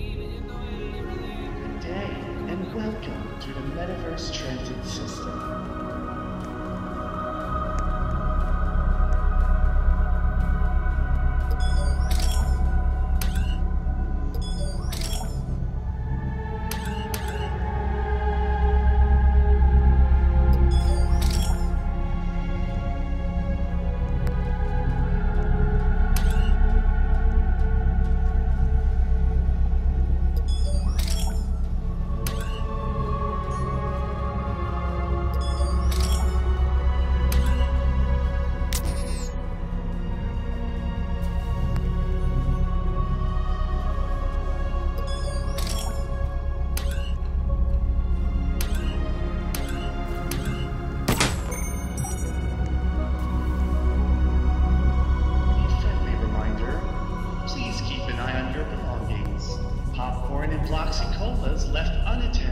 Good day, and welcome to the Metaverse Transit System. And Colas left unattended